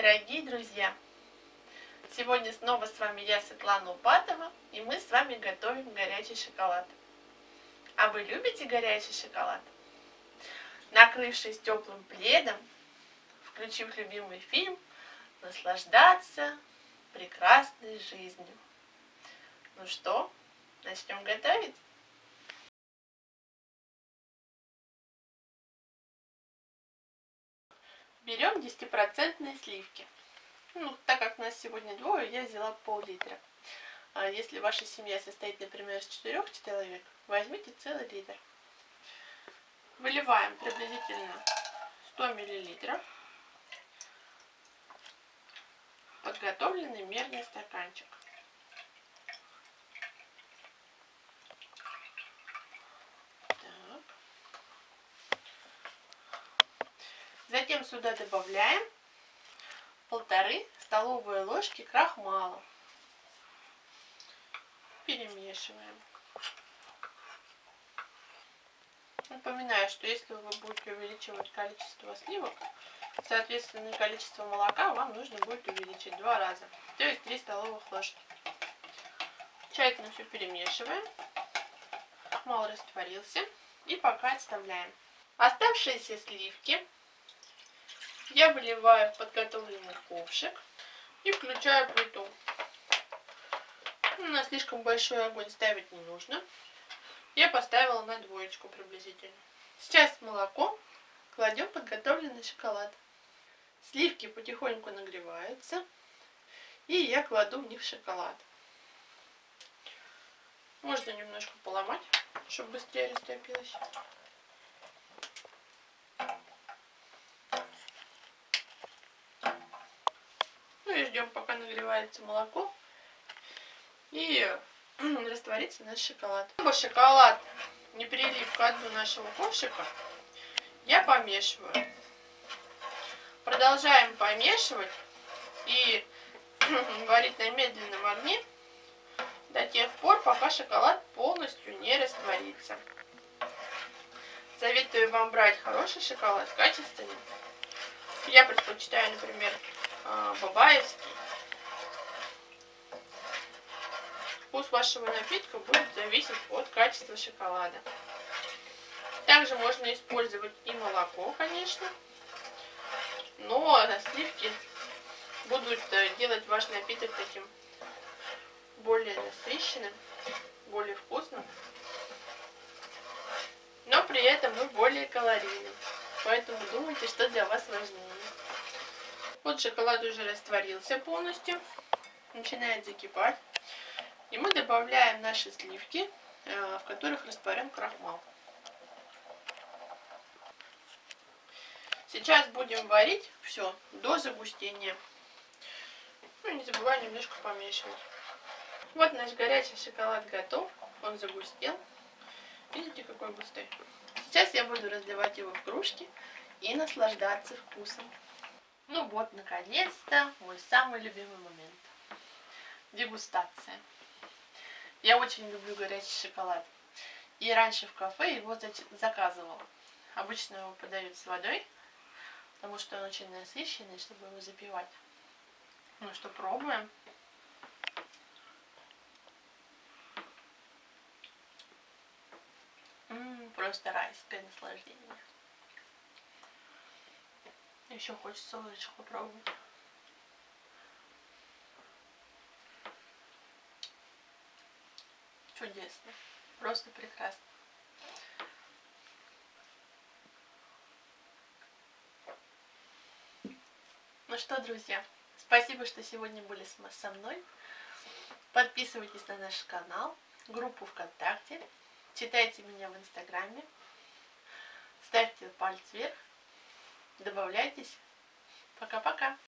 Дорогие друзья! Сегодня снова с вами я, Светлана Упатова, и мы с вами готовим горячий шоколад. А вы любите горячий шоколад? Накрывшись теплым пледом, включив любимый фильм, наслаждаться прекрасной жизнью. Ну что, начнем готовить? Берем 10% сливки. Ну, так как нас сегодня двое, я взяла пол-литра. А если ваша семья состоит, например, из четырех человек, возьмите целый литр. Выливаем приблизительно 100 миллилитров. Подготовленный мерный стаканчик. Затем сюда добавляем полторы столовые ложки крахмала. Перемешиваем. Напоминаю, что если вы будете увеличивать количество сливок, соответственно количество молока вам нужно будет увеличить два раза, то есть 3 столовых ложки. Тщательно все перемешиваем. Крахмал растворился и пока отставляем. Оставшиеся сливки я выливаю в подготовленный ковшик и включаю плиту. На слишком большой огонь ставить не нужно. Я поставила на двоечку приблизительно. Сейчас в молоко кладем подготовленный шоколад. Сливки потихоньку нагреваются. И я кладу в них шоколад. Можно немножко поломать, чтобы быстрее растопилось. Ждем, пока нагревается молоко и растворится наш шоколад. Чтобы шоколад не прилип к дну нашего ковшика, я помешиваю. Продолжаем помешивать и варить на медленном огне до тех пор, пока шоколад полностью не растворится. Советую вам брать хороший шоколад, качественный. Я предпочитаю, например, а, бабаевский. Вкус вашего напитка будет зависеть от качества шоколада. Также можно использовать и молоко, конечно. Но сливки будут э, делать ваш напиток таким более насыщенным, более вкусным. Но при этом и более калорийным. Поэтому думайте, что для вас важнее. Вот шоколад уже растворился полностью, начинает закипать. И мы добавляем наши сливки, э, в которых растворен крахмал. Сейчас будем варить все до загустения. Ну, не забываем немножко помешивать. Вот наш горячий шоколад готов. Он загустел. Видите, какой густой. Сейчас я буду разливать его в кружки и наслаждаться вкусом. Ну вот, наконец-то, мой самый любимый момент. Дегустация. Я очень люблю горячий шоколад. И раньше в кафе его заказывала. Обычно его подают с водой, потому что он очень насыщенный, чтобы его запивать. Ну что, пробуем. М -м, просто райское наслаждение. Еще хочется ложечку попробовать. Чудесно. Просто прекрасно. Ну что, друзья, спасибо, что сегодня были со мной. Подписывайтесь на наш канал, группу ВКонтакте, читайте меня в Инстаграме, ставьте палец вверх Добавляйтесь. Пока-пока.